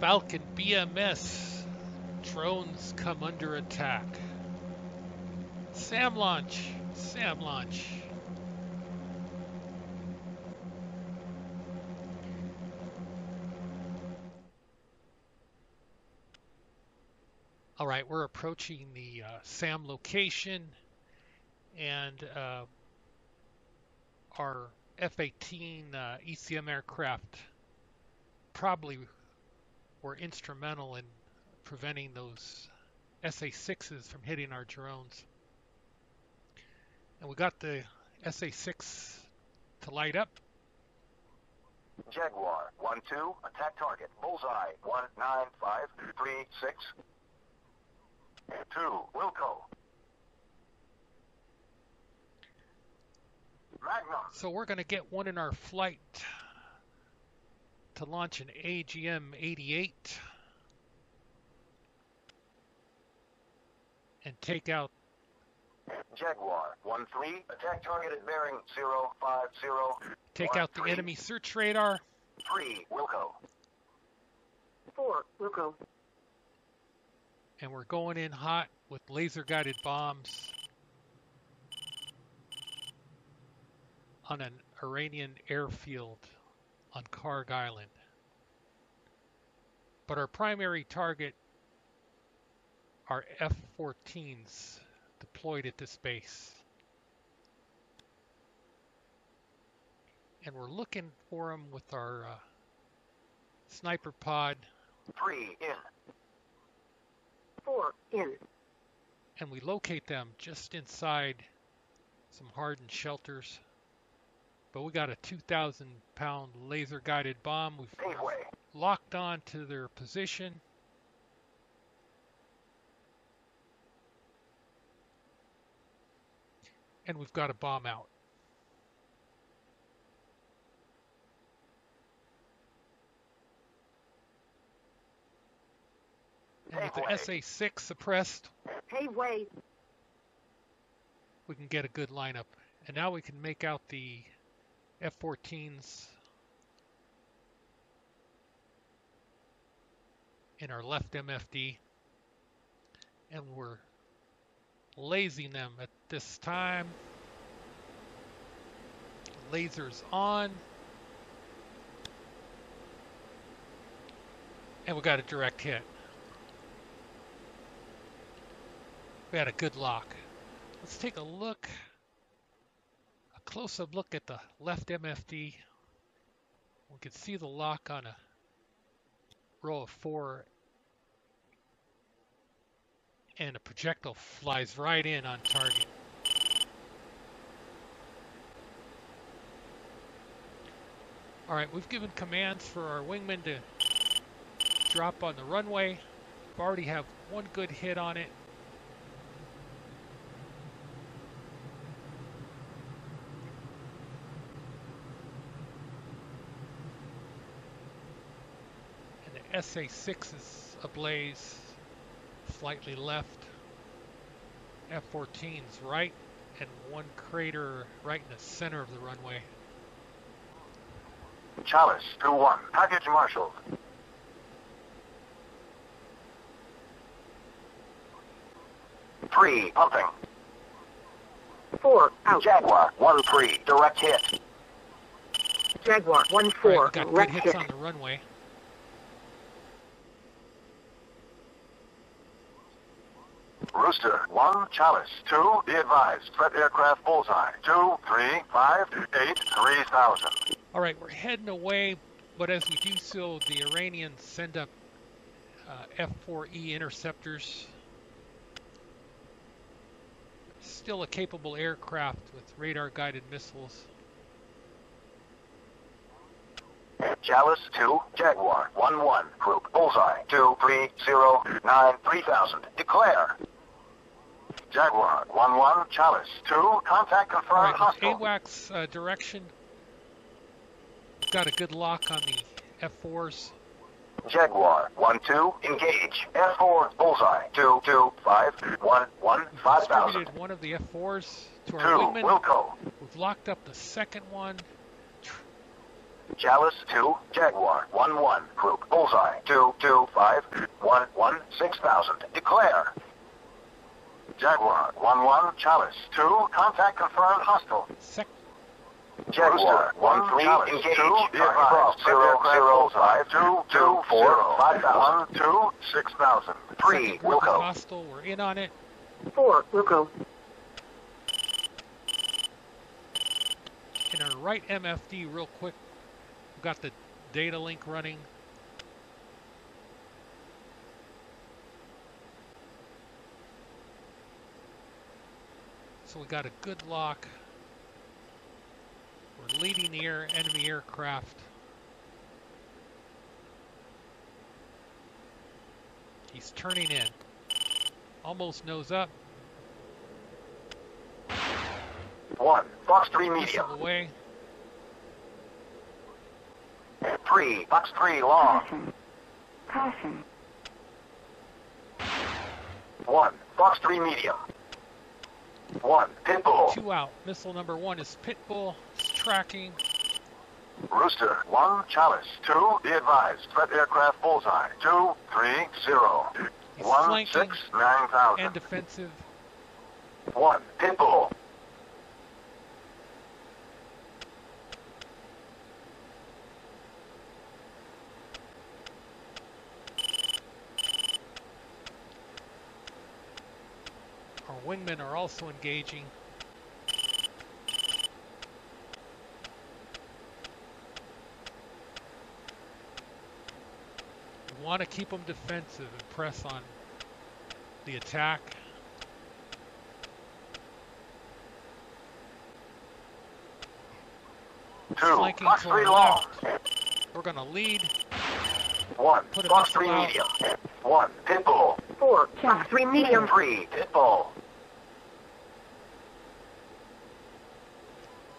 Falcon BMS. Drones come under attack. SAM launch. SAM launch. All right, we're approaching the uh, SAM location and uh, our F-18 uh, ECM aircraft probably were instrumental in preventing those SA-6s from hitting our drones. And we got the SA-6 to light up. Jaguar, 1-2, attack target, bullseye, 19536. 2, Wilco. Magnum. So we're going to get one in our flight to launch an AGM-88 and take out Jaguar 1-3, attack target at bearing 050. take One, out the three. enemy search radar. 3, Wilco. 4, Wilco. and we're going in hot with laser guided bombs on an Iranian airfield on Kharg Island. But our primary target are F 14s deployed at this base. And we're looking for them with our uh, sniper pod 3, in. 4, in. and we locate them just inside some hardened shelters. But we got a 2,000 pound laser guided bomb. We've Paveway. locked on to their position. And we've got a bomb out. And with the SA-6 suppressed, Paveway. we can get a good lineup. And now we can make out the F-14s in our left MFD. And we're lasing them at this time. Lasers on. And we got a direct hit. We had a good lock. Let's take a look, close-up look at the left MFD. We can see the lock on a row of four, and a projectile flies right in on target. All right, we've given commands for our wingman to drop on the runway. We already have one good hit on it. SA-6 is ablaze, slightly left. F-14's right, and one crater right in the center of the runway. Chalice, 2-1, package marshaled. Three, pumping. 4, out. Jaguar, 1-3, direct hit. Jaguar, 1, Right, 4, we got good hits hit. on the runway. Rooster, 1, Chalice, 2, be advised, threat aircraft bullseye, 2, 3, 5, 8, 3000. All right, we're heading away, but as we do so, the Iranians send up uh, F-4E interceptors. Still a capable aircraft with radar-guided missiles. Chalice, 2, Jaguar, 1, 1, group, bullseye, 2, 3, 0, 9, 3000. Declare. Jaguar, 1, 1, Chalice, 2, contact confirmed right, with hostile. AWACS uh, direction, got a good lock on the F-4s. Jaguar, 1, 2, engage. F4, bullseye, 2, 2, 5, 1, 1, 5000. Distributed one of the F-4s to 2, our wingman. Wilco. We've locked up the second one. Chalice 2, Jaguar 1 1, Group Bullseye 2 2 5 1 1 6000. Declare. Jaguar 1 1, Chalice 2, contact confirmed hostile. Sec- Jaguar 1 3, engage. 2, be advised, 0 0 5 2 2 4 5000 2 6000. 3, second group is Wilco. hostile. We're in on it. Four, Wilco. In our right MFD, real quick, we've got the data link running. So we got a good lock. We're leading the air enemy aircraft. He's turning in. Almost nose up. 1, Fox 3 medium. Missile away. 3, Fox 3 long. Caution. Caution. 1, Fox 3 medium. 1, Pitbull. Two out. Missile number one is Pitbull. It's tracking. Rooster 1, Chalice 2, be advised, threat aircraft bullseye 2 3 0. He's 1 flanking 6 9000. and defensive. 1, Pitbull. Our wingmen are also engaging. We want to keep them defensive and press on the attack. Two, Flanking to 3 our long. We're going to lead. 1, Put a Fox 3 out. medium. 1, Pitbull. Four, Fox three medium. 3, Pitbull.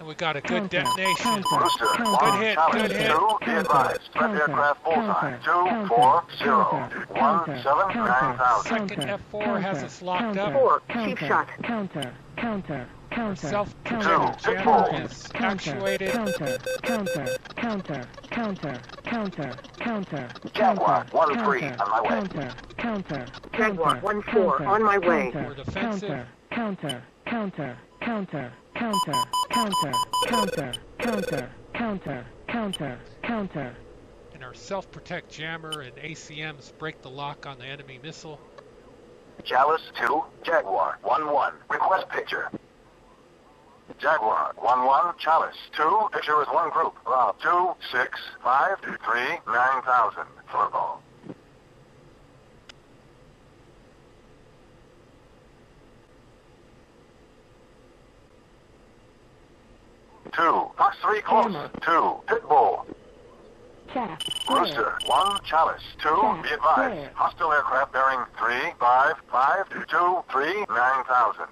And we got a Counter, good detonation. counter. Rooster Counter. 1, hit, Chalice good hit. 2, be Counter, advised, threat counter, aircraft bullseye counter, 2 4 0. counter, 1 counter, 7 counter, 9000. Second Counter, F4 has counter, us locked counter, up. Four, cheap counter, shot. Counter, counter, counter, Self-protected Two, jammer Pitbull. is counter, actuated. counter, counter, counter, counter, counter, counter, Jaguar, counter, one three, counter, on my way. Counter, counter, Jaguar, counter, one four, counter, on my way. counter, We're defensive. Counter, counter, counter, counter, counter, counter, counter, counter, counter, counter. Counter. And our self-protect jammer and ECMs break the lock on the enemy missile. Chalice 2, Jaguar 1 1. Request picture. Jaguar 1 1, Chalice 2. Picture with one group. Rob 2 6 5 3 9000. Furball. Two, Fox 3 close. Hammer. Two, Pitbull. Chaff. Rooster, one chalice, two, Yeah, be advised. yeah. Hostile aircraft bearing three, five, five, two, three, nine thousand.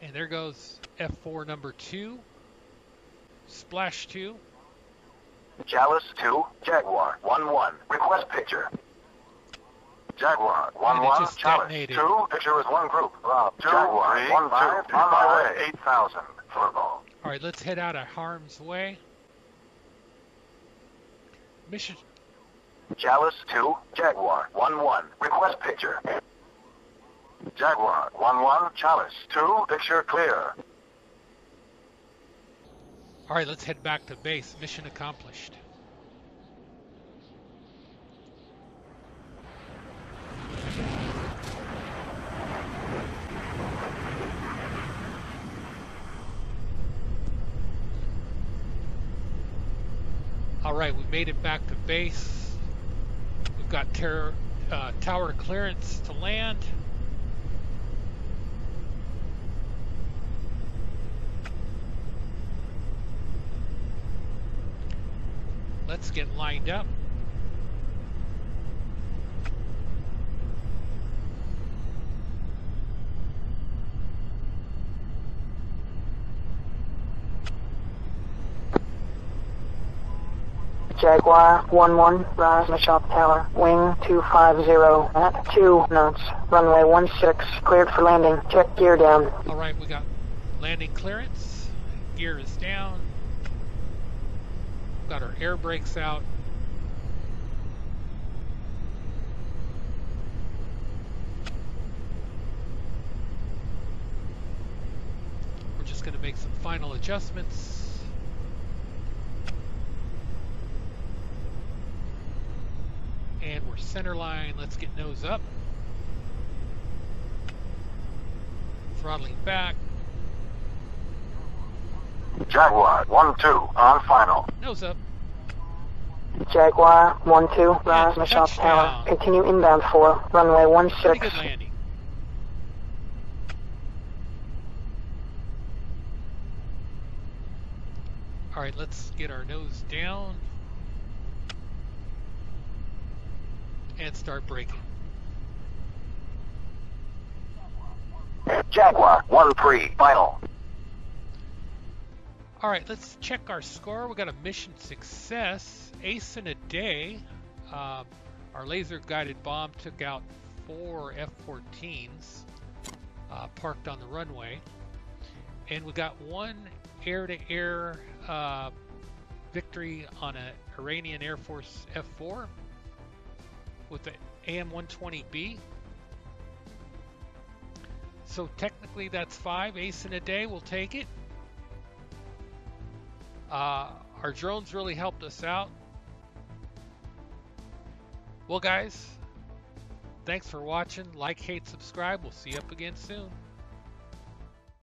And there goes F4 number two. Splash two. Chalice two, Jaguar, one one. Request picture. Jaguar, one one, just Chalice two. Picture with one group. Rob, two, Jaguar, three, one two, five, two, on my way, eight thousand. Furball. All right, let's head out of harm's way. Mission. Chalice two, Jaguar, one one. Request picture. Jaguar, one one, Chalice two. Picture clear. All right, let's head back to base. Mission accomplished. All right, we made it back to base. We've got terror, uh, tower clearance to land. Let's get lined up. Jaguar 1-1, Ras Mishab Tower, wing 250 at 2 knots, runway 16, cleared for landing, check gear down. All right, we got Landing clearance. Gear is down. Got our air brakes out. We're just going to make some final adjustments. And we're center line. Let's get nose up. Throttling back. Jaguar 1-2 on final. Nose up. Jaguar 1-2, Ras Mishab tower. Continue inbound for runway Pretty 16. good landing. All right, let's get our nose down and start braking. Jaguar 1-3 final. All right, let's check our score. We got a mission success, ace in a day. Um, our laser guided bomb took out four F-14s uh, parked on the runway, and we got one air-to-air uh, victory on an Iranian Air Force F-4 with the AIM-120B. So technically, that's five ace in a day. We'll take it. Uh, our drones really helped us out. Well, guys, thanks for watching. Like, hate, subscribe. We'll see you up again soon.